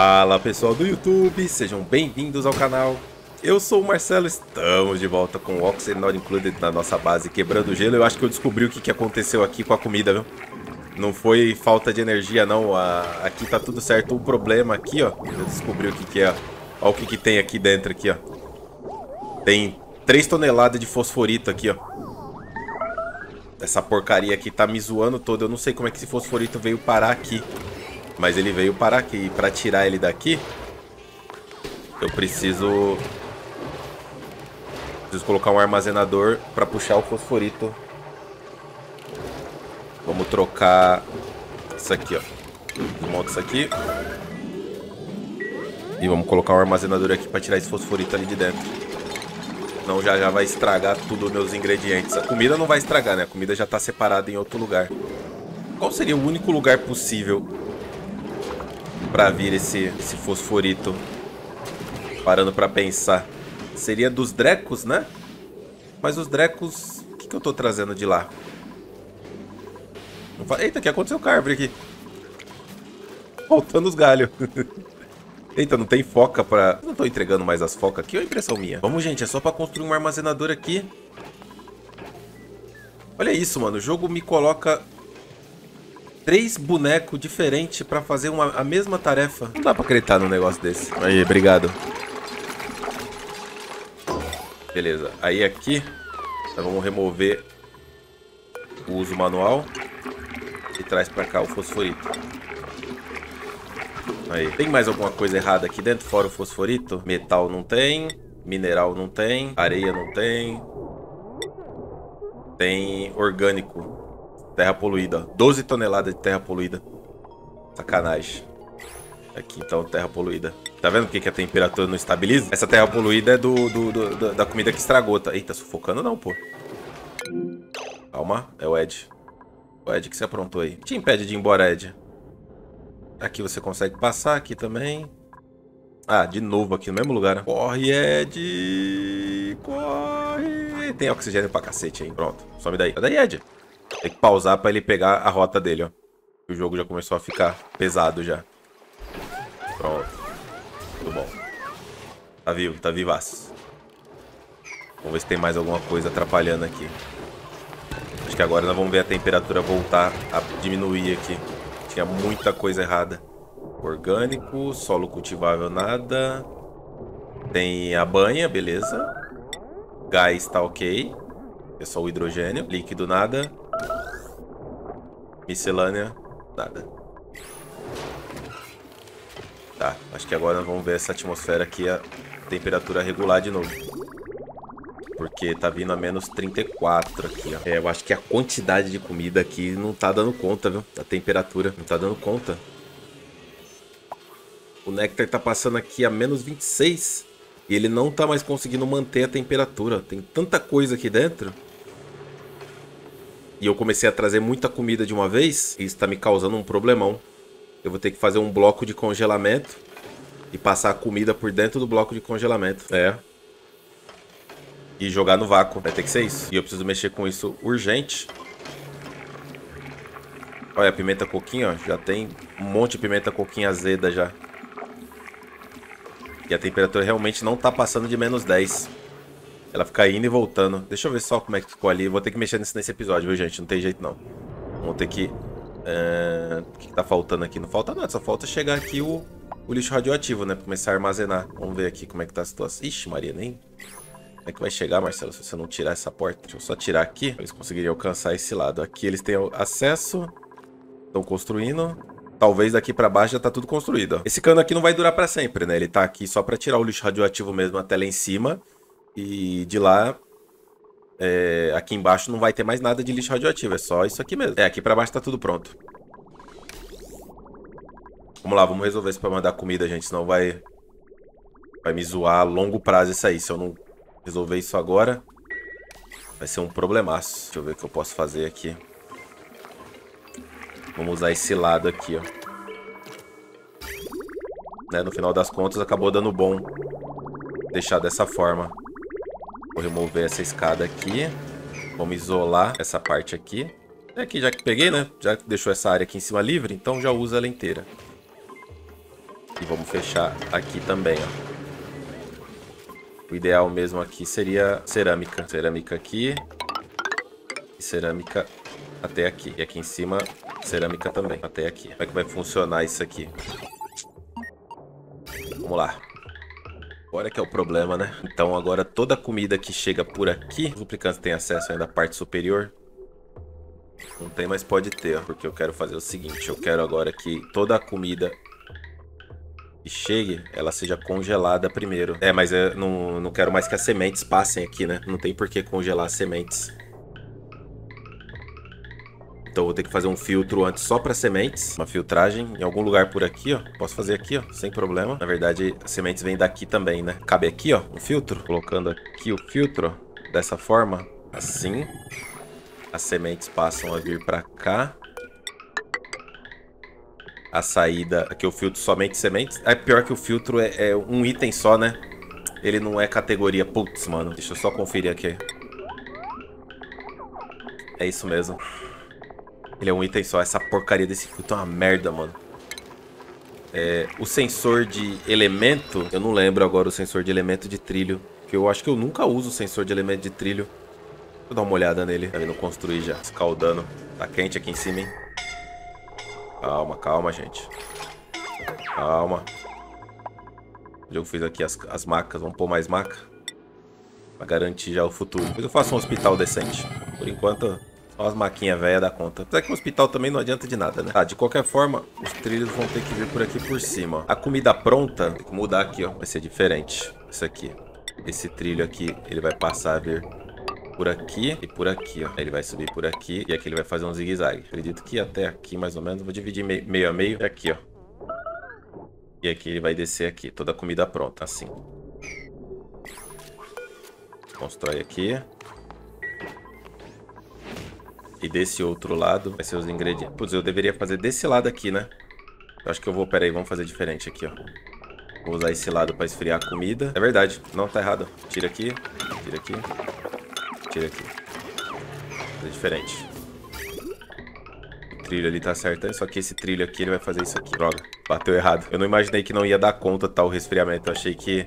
Fala pessoal do YouTube, sejam bem-vindos ao canal. Eu sou o Marcelo, estamos de volta com o Oxygen Not Included na nossa base quebrando gelo. Eu acho que eu descobri o que, aconteceu aqui com a comida, viu? Não foi falta de energia não, aqui tá tudo certo. O problema aqui, ó, eu descobri o que, que é. Olha o que, que tem aqui dentro aqui, ó. Tem 3 toneladas de fosforito aqui, ó. Essa porcaria aqui tá me zoando todo. Eu não sei como é que esse fosforito veio parar aqui. Mas ele veio parar aqui. E pra tirar ele daqui, eu preciso... Preciso colocar um armazenador pra puxar o fosforito. Vamos trocar isso aqui, ó. Desmonta isso aqui. E vamos colocar um armazenador aqui pra tirar esse fosforito ali de dentro. Não, já já vai estragar tudo os meus ingredientes. A comida não vai estragar, né? A comida já tá separada em outro lugar. Qual seria o único lugar possível pra vir esse, esse fosforito? Parando pra pensar. Seria dos drecos, né? Mas os drecos... O que, que eu tô trazendo de lá? Eita, o que aconteceu com a árvore aqui? Faltando os galhos. Eita, não tem foca pra... Não tô entregando mais as focas aqui, ou é impressão minha? Vamos, gente, é só pra construir um armazenador aqui. Olha isso, mano. O jogo me coloca três bonecos diferentes pra fazer uma, a mesma tarefa. Não dá pra acreditar num negócio desse. Aí, obrigado. Beleza. Aí aqui, nós vamos remover o uso manual e traz pra cá o fosforito. Aí. Tem mais alguma coisa errada aqui dentro, fora o fosforito? Metal não tem. Mineral não tem. Areia não tem. Tem orgânico. Terra poluída. 12 toneladas de terra poluída. Sacanagem. Aqui então, terra poluída. Tá vendo que, que a temperatura não estabiliza? Essa terra poluída é do, do, do, da comida que estragou. Tá? Eita, sufocando não, pô. Calma, é o Ed. O Ed que se aprontou aí. Te impede de ir embora, Ed. Aqui você consegue passar, aqui também. Ah, de novo aqui no mesmo lugar. Né? Corre, Ed! Corre! Tem oxigênio pra cacete aí. Pronto, some daí. Sai daí, Ed. Tem que pausar pra ele pegar a rota dele, ó. O jogo já começou a ficar pesado já. Pronto. Muito bom. Tá vivo, tá vivaço. Vamos ver se tem mais alguma coisa atrapalhando aqui. Acho que agora nós vamos ver a temperatura voltar a diminuir aqui. Tinha muita coisa errada. Orgânico, solo cultivável, nada. Tem a banha, beleza. Gás tá ok. É só o hidrogênio. Líquido, nada. Miscelânea, nada. Tá, acho que agora vamos ver essa atmosfera aqui, a temperatura regular de novo. Porque tá vindo a menos 34 aqui, ó. É, eu acho que a quantidade de comida aqui não tá dando conta, viu? A temperatura não tá dando conta. O Nectar tá passando aqui a menos 26. E ele não tá mais conseguindo manter a temperatura. Tem tanta coisa aqui dentro. E eu comecei a trazer muita comida de uma vez. Isso tá me causando um problemão. Eu vou ter que fazer um bloco de congelamento. E passar a comida por dentro do bloco de congelamento. É, e jogar no vácuo. Vai ter que ser isso. E eu preciso mexer com isso urgente. Olha, a pimenta coquinha, ó. Já tem um monte de pimenta coquinha azeda já. E a temperatura realmente não tá passando de menos 10. Ela fica indo e voltando. Deixa eu ver só como é que ficou ali. Vou ter que mexer nisso nesse episódio, viu, gente? Não tem jeito, não. Vamos ter que... Uh... O que, que tá faltando aqui? Não falta nada. Só falta chegar aqui o, o lixo radioativo, né? Pra começar a armazenar. Vamos ver aqui como é que tá a situação. Ixi, Maria, nem... Como é que vai chegar, Marcelo, se você não tirar essa porta? Deixa eu só tirar aqui. Eles conseguiriam alcançar esse lado. Aqui eles têm acesso. Estão construindo. Talvez daqui pra baixo já tá tudo construído. Esse cano aqui não vai durar pra sempre, né? Ele tá aqui só pra tirar o lixo radioativo mesmo até lá em cima. E de lá... É, aqui embaixo não vai ter mais nada de lixo radioativo. É só isso aqui mesmo. É, aqui pra baixo tá tudo pronto. Vamos lá, vamos resolver isso pra mandar comida, gente. Senão vai... Vai me zoar a longo prazo isso aí. Se eu não resolver isso agora, vai ser um problemaço. Deixa eu ver o que eu posso fazer aqui. Vamos usar esse lado aqui, ó. Né, no final das contas, acabou dando bom deixar dessa forma. Vou remover essa escada aqui. Vamos isolar essa parte aqui. É aqui, já que peguei, né? Já deixou essa área aqui em cima livre, então já usa ela inteira. E vamos fechar aqui também, ó. O ideal mesmo aqui seria cerâmica. Cerâmica aqui. E cerâmica até aqui. E aqui em cima, cerâmica também. Até aqui. Como é que vai funcionar isso aqui? Vamos lá. Agora que é o problema, né? Então agora toda a comida que chega por aqui, os duplicantes têm acesso ainda à parte superior. Não tem, mas pode ter, porque eu quero fazer o seguinte, eu quero agora que toda a comida que chegue, ela seja congelada primeiro. É, mas eu não, não quero mais que as sementes passem aqui, né? Não tem por que congelar as sementes. Então vou ter que fazer um filtro antes só para sementes, uma filtragem em algum lugar por aqui, ó. Posso fazer aqui, ó, sem problema. Na verdade, sementes vêm daqui também, né? Cabe aqui, ó, um filtro. Colocando aqui o filtro dessa forma, assim. As sementes passam a vir para cá. A saída, aqui eu filtro somente sementes. É pior que o filtro é, é um item só, né? Ele não é categoria. Putz, mano. Deixa eu só conferir aqui. É isso mesmo. Ele é um item só. Essa porcaria desse filtro é uma merda, mano. É, o sensor de elemento... Eu não lembro agora o sensor de elemento de trilho. Que eu acho que eu nunca uso o sensor de elemento de trilho. Vou dar uma olhada nele. Tá vindo construir já. Escaldando. Tá quente aqui em cima, hein? Calma, calma, gente. Calma. Eu fiz aqui as, as macas. Vamos pôr mais maca. Pra garantir já o futuro. Depois eu faço um hospital decente. Por enquanto, só as maquinhas velhas da conta. Apesar que o hospital também não adianta de nada, né? Ah, de qualquer forma, os trilhos vão ter que vir por aqui por cima. Ó. A comida pronta, tem que mudar aqui, ó. Vai ser diferente. Isso aqui. Esse trilho aqui, ele vai passar a vir por aqui e por aqui, ó. Ele vai subir por aqui e aqui ele vai fazer um zigue-zague. Acredito que até aqui, mais ou menos. Vou dividir meio a meio. E aqui, ó. E aqui ele vai descer aqui. Toda a comida pronta, assim. Constrói aqui. E desse outro lado vai ser os ingredientes. Putz, eu deveria fazer desse lado aqui, né? Eu acho que eu vou... Pera aí, vamos fazer diferente aqui, ó. Vou usar esse lado pra esfriar a comida. É verdade. Não, tá errado. Tira aqui. Tira aqui. Tira aqui. Fazer diferente. O trilho ali tá certo. Só que esse trilho aqui, ele vai fazer isso aqui. Droga. Bateu errado. Eu não imaginei que não ia dar conta tal resfriamento. Eu achei que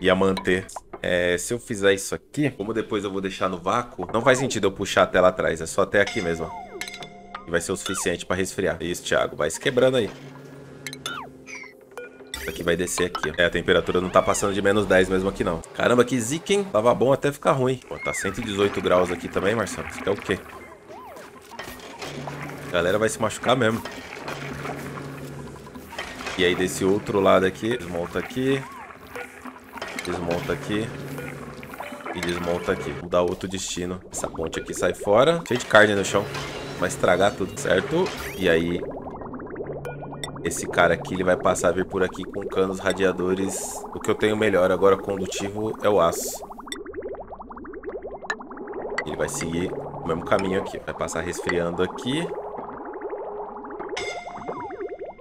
ia manter. É, se eu fizer isso aqui, como depois eu vou deixar no vácuo, não faz sentido eu puxar até lá atrás, é só até aqui mesmo. E vai ser o suficiente para resfriar. Isso, Thiago, vai se quebrando aí. Isso aqui vai descer aqui, ó. É, a temperatura não tá passando de menos 10 mesmo aqui, não. Caramba, que zica, hein? Tava bom até ficar ruim. Pô, tá 118 graus aqui também, Marcelo. Isso é o quê? A galera vai se machucar mesmo. E aí desse outro lado aqui, desmonta aqui. Desmonta aqui. E desmonta aqui. Vou dar outro destino. Essa ponte aqui sai fora. Cheio de carne no chão. Vai estragar tudo, certo? E aí... Esse cara aqui, ele vai passar a vir por aqui com canos radiadores. O que eu tenho melhor agora condutivo é o aço. Ele vai seguir o mesmo caminho aqui. Vai passar resfriando aqui.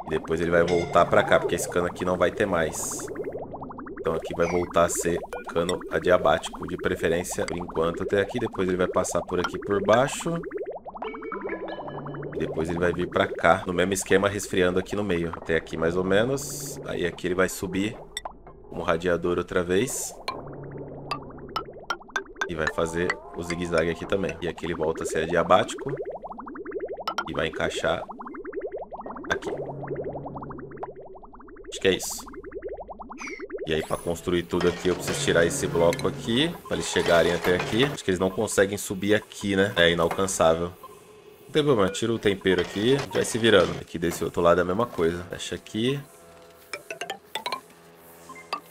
E depois ele vai voltar pra cá, porque esse cano aqui não vai ter mais. Então aqui vai voltar a ser cano adiabático, de preferência por enquanto até aqui. Depois ele vai passar por aqui por baixo. E depois ele vai vir pra cá, no mesmo esquema, resfriando aqui no meio. Até aqui mais ou menos. Aí aqui ele vai subir como radiador outra vez. E vai fazer o zigue-zague aqui também. E aqui ele volta a ser adiabático. E vai encaixar aqui. Acho que é isso. E aí, para construir tudo aqui, eu preciso tirar esse bloco aqui, para eles chegarem até aqui. Acho que eles não conseguem subir aqui, né? É inalcançável. Não tem problema, tira o tempero aqui, vai se virando. Aqui desse outro lado é a mesma coisa. Fecha aqui.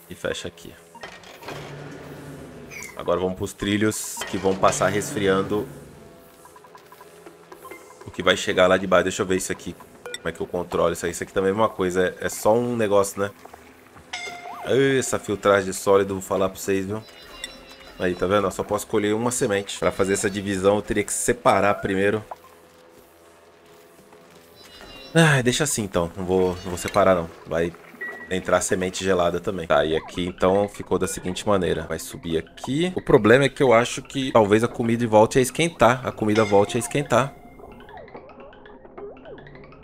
E fecha aqui. Agora vamos para os trilhos que vão passar resfriando o que vai chegar lá de baixo. Deixa eu ver isso aqui. Como é que eu controlo isso aí? Isso aqui também é uma coisa. É, é só um negócio, né? Essa filtragem de sólido, vou falar pra vocês, viu? Aí, tá vendo? Eu só posso escolher uma semente. Pra fazer essa divisão, eu teria que separar primeiro. Ah, deixa assim, então. Não vou, não vou separar, não. Vai entrar semente gelada também. Tá, e aqui, então, ficou da seguinte maneira. Vai subir aqui. O problema é que eu acho que talvez a comida volte a esquentar. A comida volte a esquentar.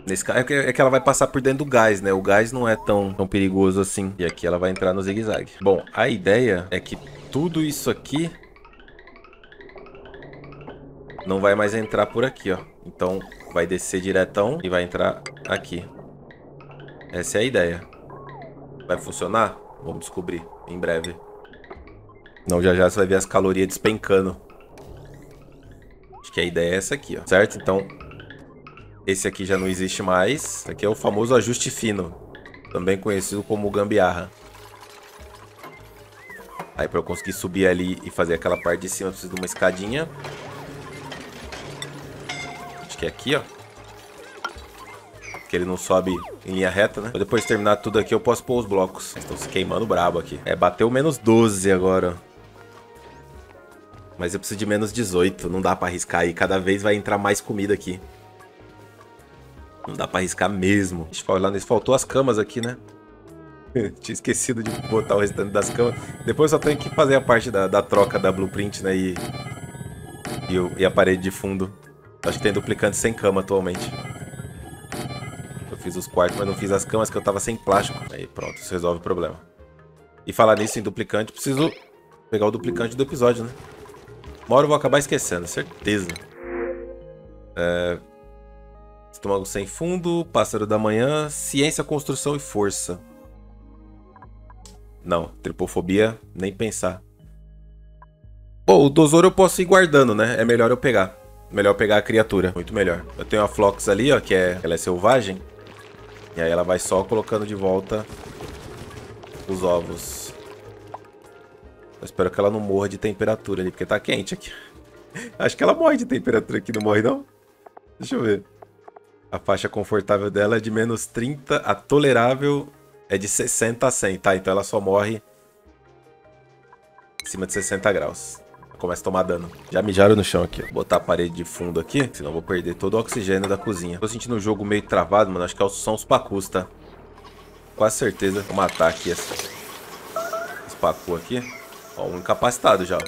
Nesse caso, é que ela vai passar por dentro do gás, né? O gás não é tão, tão perigoso assim. E aqui ela vai entrar no zigue-zague. Bom, a ideia é que tudo isso aqui não vai mais entrar por aqui, ó. Então, vai descer diretão e vai entrar aqui. Essa é a ideia. Vai funcionar? Vamos descobrir em breve. Não, já já você vai ver as calorias despencando. Acho que a ideia é essa aqui, ó. Certo? Então, esse aqui já não existe mais. Esse aqui é o famoso ajuste fino. Também conhecido como gambiarra. Aí para eu conseguir subir ali e fazer aquela parte de cima, eu preciso de uma escadinha. Acho que é aqui, ó. Que ele não sobe em linha reta, né? Depois de terminar tudo aqui, eu posso pôr os blocos. Estão se queimando brabo aqui. É, bateu menos 12 agora. Mas eu preciso de menos 18. Não dá pra arriscar aí. Cada vez vai entrar mais comida aqui. Não dá pra arriscar mesmo. Deixa eu falar Faltou as camas aqui, né? Tinha esquecido de botar o restante das camas. Depois só tenho que fazer a parte da, da troca da blueprint, né? E, e, e, a parede de fundo. Acho que tem duplicante sem cama atualmente. Eu fiz os quartos, mas não fiz as camas que eu tava sem plástico. Aí pronto, isso resolve o problema. E falar nisso em duplicante, preciso pegar o duplicante do episódio, né? Uma hora eu vou acabar esquecendo, certeza. É... Estômago sem fundo, pássaro da manhã, ciência, construção e força. Não, tripofobia, nem pensar. Bom, o Dosoro eu posso ir guardando, né? É melhor eu pegar. Melhor pegar a criatura, muito melhor. Eu tenho a Flox ali, ó, que é, ela é selvagem. E aí ela vai só colocando de volta os ovos. Eu espero que ela não morra de temperatura ali, porque tá quente aqui. Acho que ela morre de temperatura aqui, não morre não? Deixa eu ver. A faixa confortável dela é de menos 30, a tolerável é de 60 a 100, tá? Então ela só morre acima de 60 graus. Começa a tomar dano. Já mijaram no chão aqui. Vou botar a parede de fundo aqui, senão vou perder todo o oxigênio da cozinha. Tô sentindo o jogo meio travado, mano. Acho que é são os pacus, tá? Quase certeza. Vou matar aqui esse, esse pacu aqui. Ó, um incapacitado já.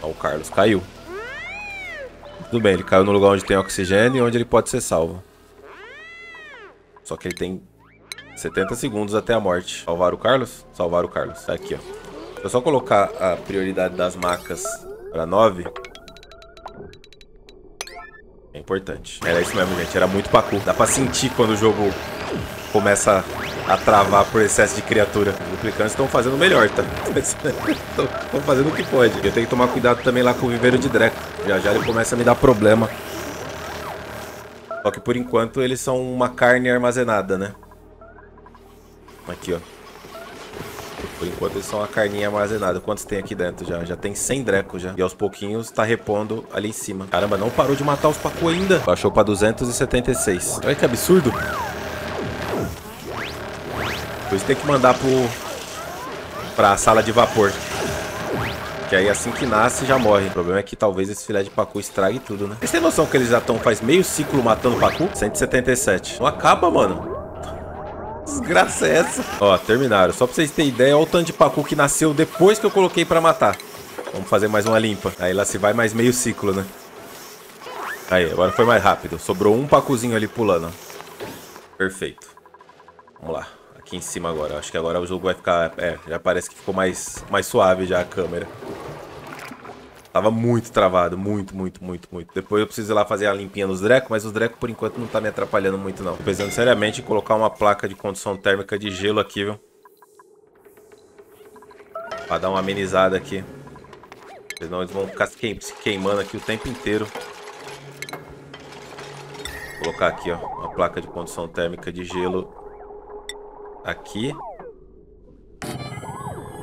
Ó, o Carlos caiu. Tudo bem, ele caiu no lugar onde tem oxigênio e onde ele pode ser salvo. Só que ele tem 70 segundos até a morte. Salvar o Carlos? Salvar o Carlos. Tá aqui, ó. Eu só colocar a prioridade das macas para 9... É importante. Era isso mesmo, gente. Era muito pacu. Dá pra sentir quando o jogo começa a travar por excesso de criatura. Os duplicantes estão fazendo melhor, tá? Estão fazendo o que pode. Eu tenho que tomar cuidado também lá com o viveiro de Dreco. Já já ele começa a me dar problema. Só que por enquanto eles são uma carne armazenada, né? Aqui, ó. Por enquanto eles são uma carninha armazenada. Quantos tem aqui dentro já? Já tem 100 drecos já. E aos pouquinhos tá repondo ali em cima. Caramba, não parou de matar os pacu ainda. Baixou pra 276. Olha que absurdo. Isso tem que mandar pro... Pra sala de vapor. Que aí assim que nasce já morre. O problema é que talvez esse filé de pacu estrague tudo, né? Vocês têm noção que eles já estão faz meio ciclo matando pacu? 177. Não acaba, mano desgraça é essa? Ó, terminaram. Só pra vocês terem ideia, olha o tanto de pacu que nasceu depois que eu coloquei pra matar. Vamos fazer mais uma limpa. Aí lá se vai mais meio ciclo, né? Aí, agora foi mais rápido. Sobrou um pacuzinho ali pulando. Perfeito. Vamos lá. Aqui em cima agora. Acho que agora o jogo vai ficar... É, já parece que ficou mais, mais suave já a câmera. Tava muito travado, muito, muito, muito, muito. Depois eu preciso ir lá fazer a limpinha nos Dreco, mas os Dreco por enquanto não tá me atrapalhando muito não. Tô pensando seriamente em colocar uma placa de condição térmica de gelo aqui, viu? Pra dar uma amenizada aqui. Senão eles vão ficar se queimando aqui o tempo inteiro. Vou colocar aqui, ó, uma placa de condição térmica de gelo aqui.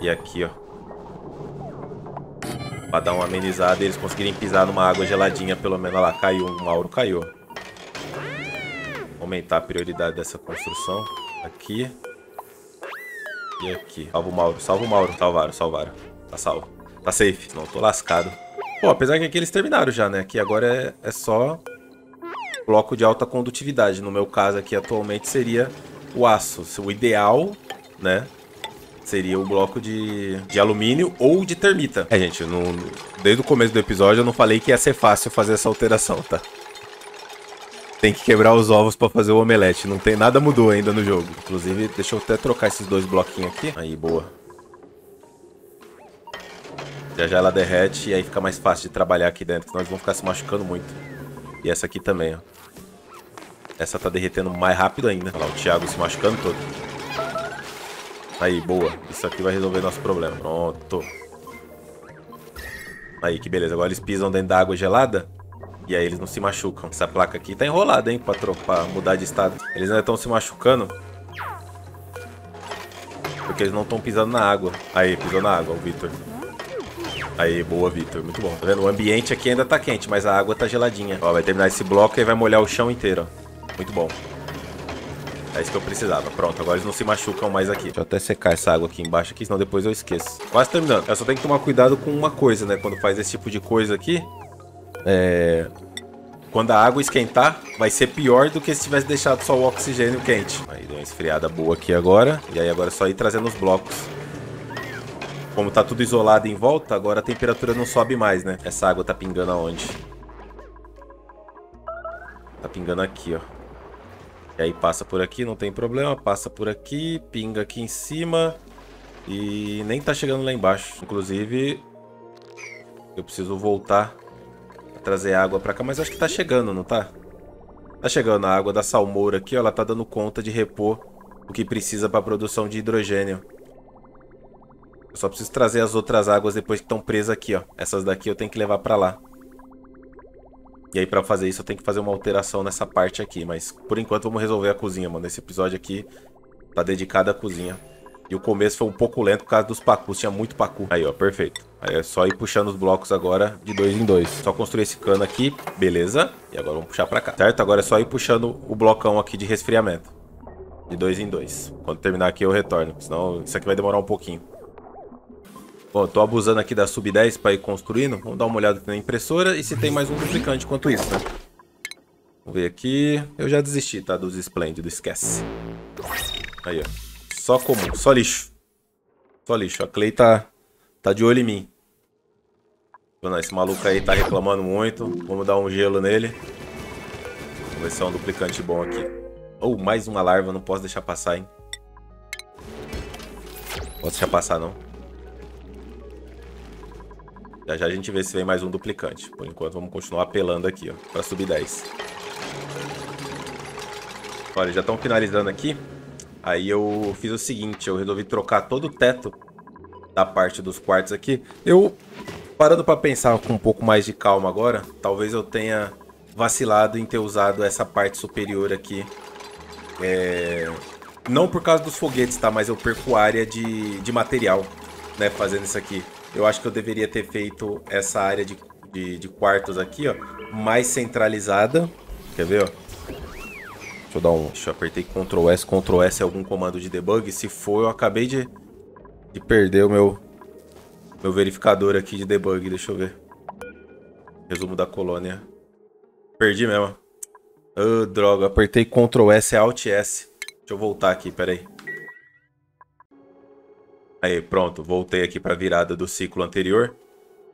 E aqui, ó. Pra dar uma amenizada e eles conseguirem pisar numa água geladinha, pelo menos. Olha lá, caiu. O Mauro caiu. Aumentar a prioridade dessa construção. Aqui. E aqui. Salva o Mauro. Salva o Mauro. Salvaram, salvaram. Tá salvo. Tá safe. Não, tô lascado. Pô, apesar que aqui eles terminaram já, né? Aqui agora é, é só bloco de alta condutividade. No meu caso aqui atualmente seria o aço. O ideal, né? seria o bloco de, de alumínio ou de termita. É, gente, no, desde o começo do episódio eu não falei que ia ser fácil fazer essa alteração, tá? Tem que quebrar os ovos pra fazer o omelete. Não tem nada mudou ainda no jogo. Inclusive, deixa eu até trocar esses dois bloquinhos aqui. Aí, boa. Já já ela derrete e aí fica mais fácil de trabalhar aqui dentro, senão eles vão ficar se machucando muito. E essa aqui também, ó. Essa tá derretendo mais rápido ainda. Olha lá, o Thiago se machucando todo. Aí, boa. Isso aqui vai resolver nosso problema. Pronto. Aí, que beleza. Agora eles pisam dentro da água gelada. E aí eles não se machucam. Essa placa aqui tá enrolada, hein, pra, pra mudar de estado. Eles ainda estão se machucando. Porque eles não estão pisando na água. Aí, pisou na água, o Victor. Aí, boa, Victor. Muito bom. Tá vendo? O ambiente aqui ainda tá quente, mas a água tá geladinha. Ó, vai terminar esse bloco e vai molhar o chão inteiro, ó. Muito bom. É isso que eu precisava. Pronto, agora eles não se machucam mais aqui. Deixa eu até secar essa água aqui embaixo aqui, senão depois eu esqueço. Quase terminando. Eu só tenho que tomar cuidado com uma coisa, né? Quando faz esse tipo de coisa aqui. É... Quando a água esquentar, vai ser pior do que se tivesse deixado só o oxigênio quente. Aí deu uma esfriada boa aqui agora. E aí agora é só ir trazendo os blocos. Como tá tudo isolado em volta, agora a temperatura não sobe mais, né? Essa água tá pingando aonde? Tá pingando aqui, ó. E aí passa por aqui, não tem problema. Passa por aqui, pinga aqui em cima. E nem tá chegando lá embaixo. Inclusive, eu preciso voltar a trazer água pra cá. Mas acho que tá chegando, não tá? Tá chegando a água da salmoura aqui, ó. Ela tá dando conta de repor o que precisa pra produção de hidrogênio. Eu só preciso trazer as outras águas depois que estão presas aqui, ó. Essas daqui eu tenho que levar pra lá. E aí pra fazer isso eu tenho que fazer uma alteração nessa parte aqui. Mas por enquanto vamos resolver a cozinha, mano. Esse episódio aqui tá dedicado à cozinha. E o começo foi um pouco lento por causa dos pacus. Tinha muito pacu. Aí, ó, perfeito. Aí é só ir puxando os blocos agora de dois em dois. Só construir esse cano aqui, beleza. E agora vamos puxar pra cá, certo? Agora é só ir puxando o blocão aqui de resfriamento. De dois em dois. Quando terminar aqui eu retorno, senão isso aqui vai demorar um pouquinho. Bom, tô abusando aqui da Sub 10 para ir construindo. Vamos dar uma olhada na impressora e se tem mais um duplicante enquanto isso, né? Vamos ver aqui. Eu já desisti, tá? Dos Splendid, esquece. Aí, ó. Só comum, só lixo. Só lixo. A Clay tá, tá de olho em mim. Esse maluco aí tá reclamando muito. Vamos dar um gelo nele. Vamos ver se é um duplicante bom aqui. Ou oh, mais uma larva, não posso deixar passar, hein? Posso deixar passar, não. Já já a gente vê se vem mais um duplicante. Por enquanto vamos continuar apelando aqui, ó, pra subir 10. Olha, já estão finalizando aqui. Aí eu fiz o seguinte, eu resolvi trocar todo o teto da parte dos quartos aqui. Eu, parando pra pensar com um pouco mais de calma agora, talvez eu tenha vacilado em ter usado essa parte superior aqui. É... Não por causa dos foguetes, tá? Mas eu perco área de, de material, né? Fazendo isso aqui. Eu acho que eu deveria ter feito essa área de, de, de quartos aqui, ó, mais centralizada. Quer ver, ó? Deixa eu dar um... Deixa eu apertei Ctrl S, Ctrl S é algum comando de debug. Se for, eu acabei de, de perder o meu, meu verificador aqui de debug. Deixa eu ver. Resumo da colônia. Perdi mesmo. Oh, droga, apertei Ctrl S, Alt S. Deixa eu voltar aqui, peraí. Aí, pronto, voltei aqui para a virada do ciclo anterior.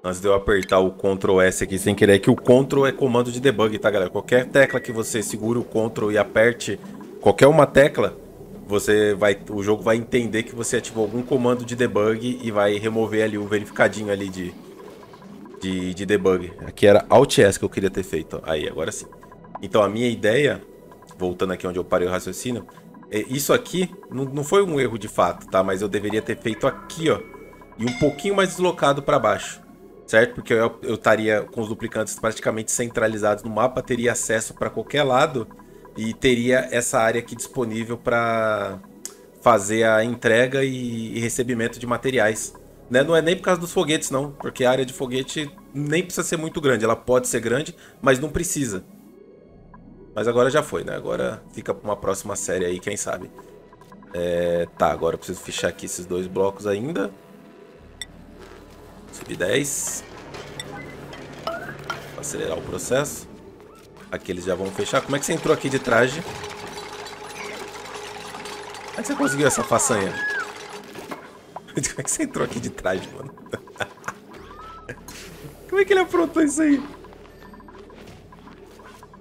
Antes de eu apertar o Ctrl S aqui sem querer, que o Ctrl é comando de debug, tá, galera? Qualquer tecla que você segure o Ctrl e aperte, qualquer uma tecla, você vai, o jogo vai entender que você ativou algum comando de debug e vai remover ali o verificadinho ali de, de, de debug. Aqui era Alt S que eu queria ter feito. Aí, agora sim. Então a minha ideia, voltando aqui onde eu parei o raciocínio, é, isso aqui não, não foi um erro de fato, tá? Mas eu deveria ter feito aqui, ó. E um pouquinho mais deslocado para baixo. Certo? Porque eu, eu estaria com os duplicantes praticamente centralizados no mapa, teria acesso para qualquer lado e teria essa área aqui disponível para fazer a entrega e, e, recebimento de materiais. Né? Não é nem por causa dos foguetes, não, porque a área de foguete nem precisa ser muito grande. Ela pode ser grande, mas não precisa. Mas agora já foi, né? Agora fica pra uma próxima série aí, quem sabe. É, tá, agora eu preciso fechar aqui esses dois blocos ainda. Subir 10. Acelerar o processo. Aqui eles já vão fechar. Como é que você entrou aqui de traje? Como é que você conseguiu essa façanha? Como é que você entrou aqui de traje, mano? Como é que ele aprontou isso aí?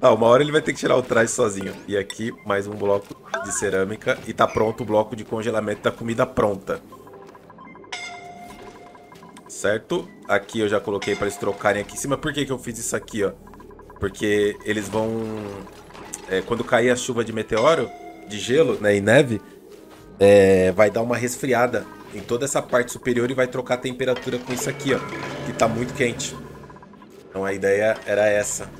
Ah, uma hora ele vai ter que tirar o traje sozinho. E aqui, mais um bloco de cerâmica. E tá pronto o bloco de congelamento da comida pronta. Certo? Aqui eu já coloquei para eles trocarem aqui em cima. Por que, que eu fiz isso aqui, ó? Porque eles vão... É, quando cair a chuva de meteoro, de gelo né, e neve, é, vai dar uma resfriada em toda essa parte superior e vai trocar a temperatura com isso aqui, ó. Que tá muito quente. Então a ideia era essa.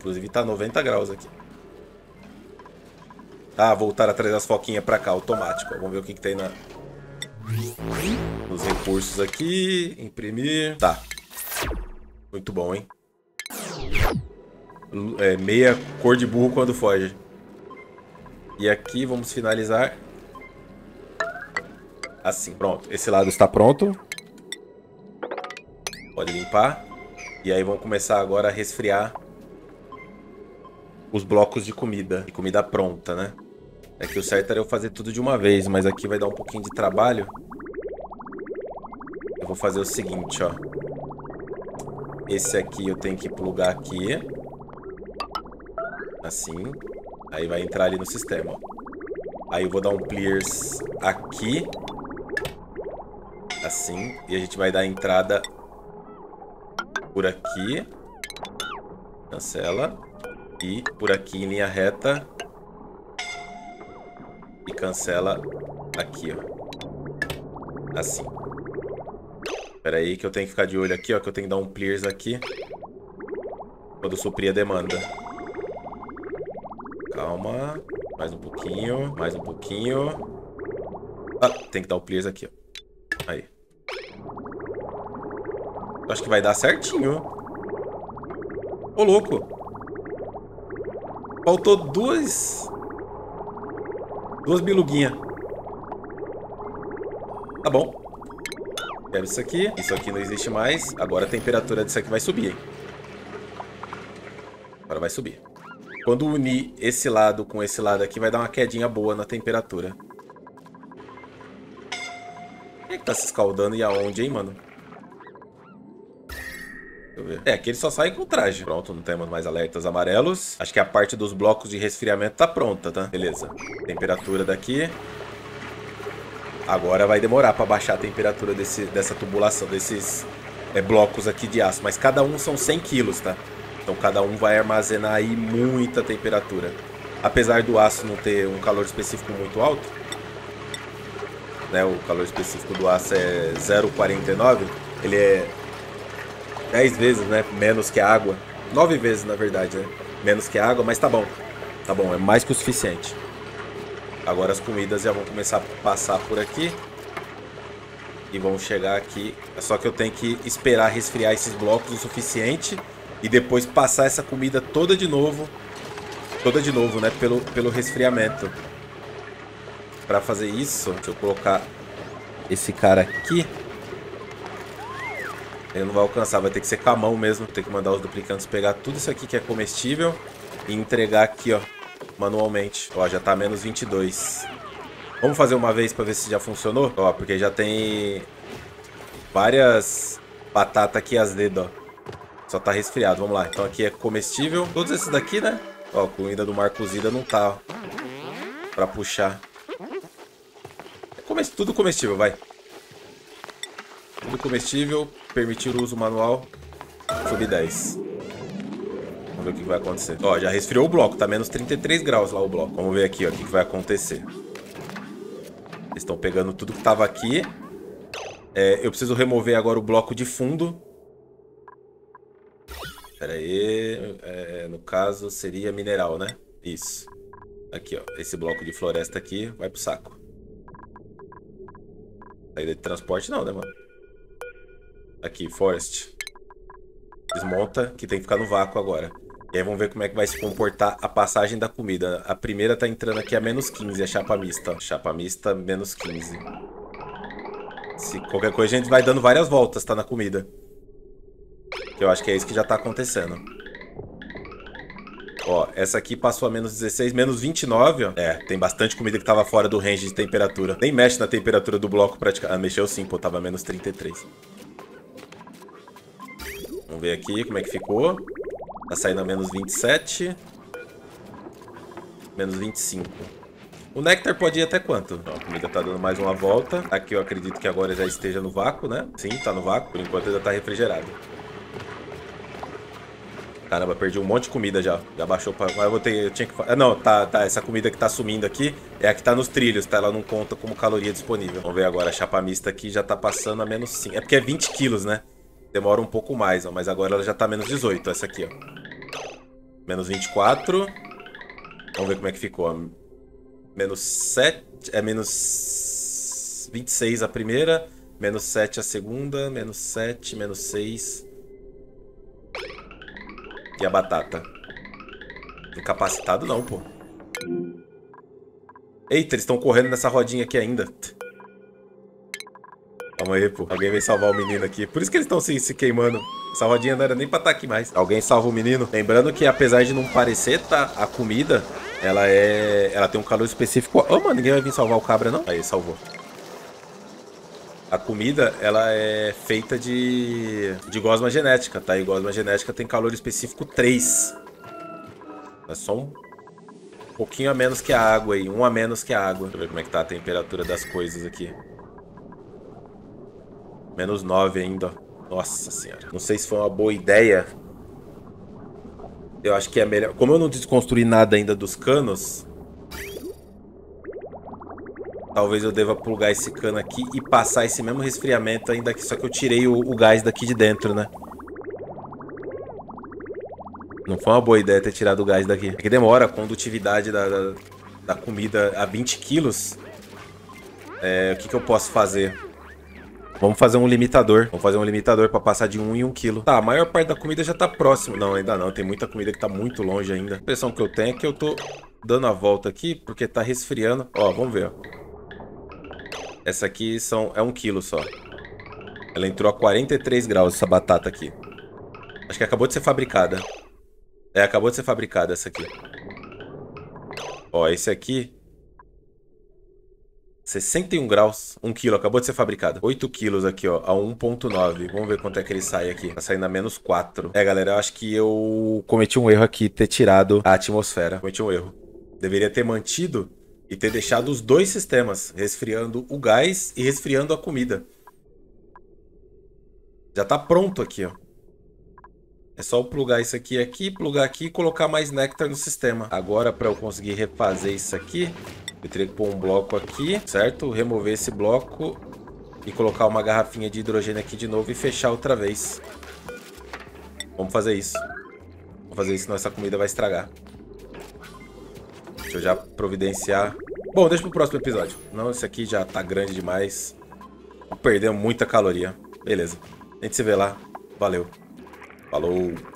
Inclusive tá 90 graus aqui. Ah, voltar a trazer as foquinhas pra cá, automático. Vamos ver o que, que tem na... nos recursos aqui. Imprimir. Tá. Muito bom, hein? É, meia cor de burro quando foge. E aqui vamos finalizar assim. Pronto, esse lado está pronto. Pode limpar. E aí vamos começar agora a resfriar os blocos de comida. De comida pronta, né? É que o certo era eu fazer tudo de uma vez, mas aqui vai dar um pouquinho de trabalho. Eu vou fazer o seguinte, ó. Esse aqui eu tenho que plugar aqui. Assim. Aí vai entrar ali no sistema, ó. Aí eu vou dar um clears aqui. Assim. E a gente vai dar a entrada por aqui. Cancela. E por aqui em linha reta. E cancela aqui, ó. Assim. Espera aí que eu tenho que ficar de olho aqui, ó. Que eu tenho que dar um clears aqui. Quando suprir a demanda. Calma. Mais um pouquinho. Mais um pouquinho. Ah, tem que dar o clears aqui, ó. Aí. Acho que vai dar certinho. Ô, louco. Faltou duas... Duas biluguinhas. Tá bom. Quero isso aqui. Isso aqui não existe mais. Agora a temperatura disso aqui vai subir, hein? Agora vai subir. Quando unir esse lado com esse lado aqui, vai dar uma quedinha boa na temperatura. Quem é que tá se escaldando e aonde, hein, mano? É, aqui ele só sai com traje. Pronto, não temos mais alertas amarelos. Acho que a parte dos blocos de resfriamento tá pronta, tá? Beleza. Temperatura daqui. Agora vai demorar para baixar a temperatura desse, dessa tubulação, desses é, blocos aqui de aço. Mas cada um são 100 quilos, tá? Então cada um vai armazenar aí muita temperatura. Apesar do aço não ter um calor específico muito alto, né? O calor específico do aço é 0,49. Ele é 10 vezes, né? Menos que a água. 9 vezes, na verdade, né? Menos que a água, mas tá bom. Tá bom, é mais que o suficiente. Agora as comidas já vão começar a passar por aqui. E vão chegar aqui. Só que eu tenho que esperar resfriar esses blocos o suficiente. E depois passar essa comida toda de novo. Toda de novo, né? Pelo, pelo resfriamento. Pra fazer isso, deixa eu colocar esse cara aqui. Ele não vai alcançar, vai ter que ser com a mão mesmo. Tem que mandar os duplicantes pegar tudo isso aqui que é comestível e entregar aqui, ó, manualmente. Ó, já tá menos 22. Vamos fazer uma vez pra ver se já funcionou? Ó, porque já tem várias batatas aqui as dedos, ó. Só tá resfriado, vamos lá. Então aqui é comestível. Todos esses daqui, né? Ó, comida do mar cozida não tá, ó. Pra puxar. É tudo comestível, vai. Tudo comestível. Permitir o uso manual. Sub 10. Vamos ver o que vai acontecer. Ó, já resfriou o bloco. Tá menos 33 graus lá o bloco. Vamos ver aqui, ó, o que vai acontecer. Eles estão pegando tudo que tava aqui. É, eu preciso remover agora o bloco de fundo. Pera aí. É, no caso, seria mineral, né? Isso. Aqui, ó. Esse bloco de floresta aqui vai pro saco. Saída de transporte não, né, mano? Aqui, Forest. Desmonta, que tem que ficar no vácuo agora. E aí vamos ver como é que vai se comportar a passagem da comida. A primeira tá entrando aqui a menos 15, a chapa mista. Chapa mista, menos 15. Se qualquer coisa, a gente vai dando várias voltas, tá, na comida. Eu acho que é isso que já tá acontecendo. Ó, essa aqui passou a menos 16, menos 29, ó. É, tem bastante comida que tava fora do range de temperatura. Nem mexe na temperatura do bloco praticamente. Ah, mexeu sim, pô, tava menos 33. Vamos ver aqui como é que ficou. Tá saindo a menos 27. Menos 25. O Nectar pode ir até quanto? A comida tá dando mais uma volta. Aqui eu acredito que agora já esteja no vácuo, né? Sim, tá no vácuo. Por enquanto ainda tá refrigerado. Caramba, perdi um monte de comida já. Já baixou pra... Mas eu vou ter... Eu tinha que... Ah, não, tá, tá. Essa comida que tá sumindo aqui é a que tá nos trilhos, tá? Ela não conta como caloria disponível. Vamos ver agora. A chapa mista aqui já tá passando a menos 5. É porque é 20 quilos, né? Demora um pouco mais, ó. Mas agora ela já tá menos 18, essa aqui, ó. Menos 24. Vamos ver como é que ficou, ó. Menos 7... É menos... 26 a primeira. Menos 7 a segunda. Menos 7, menos 6... E a batata? Incapacitado não, pô. Eita, eles estão correndo nessa rodinha aqui ainda. Calma aí, pô. Alguém vem salvar o menino aqui. Por isso que eles estão se, se queimando. Essa rodinha não era nem pra estar tá aqui mais. Alguém salva o menino. Lembrando que apesar de não parecer, tá? A comida, ela é... Ela tem um calor específico. Ô, oh, mano, ninguém vai vir salvar o cabra, não? Aí, salvou. A comida, ela é feita de, de gosma genética, tá? E gosma genética tem calor específico 3. É só um pouquinho a menos que a água aí, um a menos que a água. Deixa eu ver como é que tá a temperatura das coisas aqui. Menos 9 ainda, Nossa senhora. Não sei se foi uma boa ideia. Eu acho que é melhor... Como eu não desconstruí nada ainda dos canos, Talvez eu deva plugar esse cano aqui e passar esse mesmo resfriamento ainda que só que eu tirei o, o gás daqui de dentro, né? Não foi uma boa ideia ter tirado o gás daqui. É que demora a condutividade da, da, da comida a 20 quilos. É, o que, que eu posso fazer? Vamos fazer um limitador. Vamos fazer um limitador para passar de 1 em 1 quilo. Tá, a maior parte da comida já tá próximo. Não, ainda não. Tem muita comida que tá muito longe ainda. A impressão que eu tenho é que eu tô dando a volta aqui porque tá resfriando. Ó, vamos ver, ó. Essa aqui são, é um quilo só. Ela entrou a 43 graus, essa batata aqui. Acho que acabou de ser fabricada. É, acabou de ser fabricada essa aqui. Ó, esse aqui... 61 graus, 1 quilo, acabou de ser fabricado. 8 quilos aqui, ó, a 1.9. Vamos ver quanto é que ele sai aqui. Tá saindo a menos 4. É, galera, eu acho que eu cometi um erro aqui, ter tirado a atmosfera. Cometi um erro. Deveria ter mantido e ter deixado os dois sistemas, resfriando o gás e resfriando a comida. Já tá pronto aqui, ó. É só plugar isso aqui aqui, plugar aqui e colocar mais néctar no sistema. Agora, para eu conseguir refazer isso aqui, eu teria que pôr um bloco aqui, certo? Remover esse bloco e colocar uma garrafinha de hidrogênio aqui de novo e fechar outra vez. Vamos fazer isso. Vamos fazer isso, senão essa comida vai estragar. Deixa eu já providenciar. Bom, deixa pro próximo episódio. Não, esse aqui já tá grande demais. Perdeu muita caloria. Beleza. A gente se vê lá. Valeu. Falou.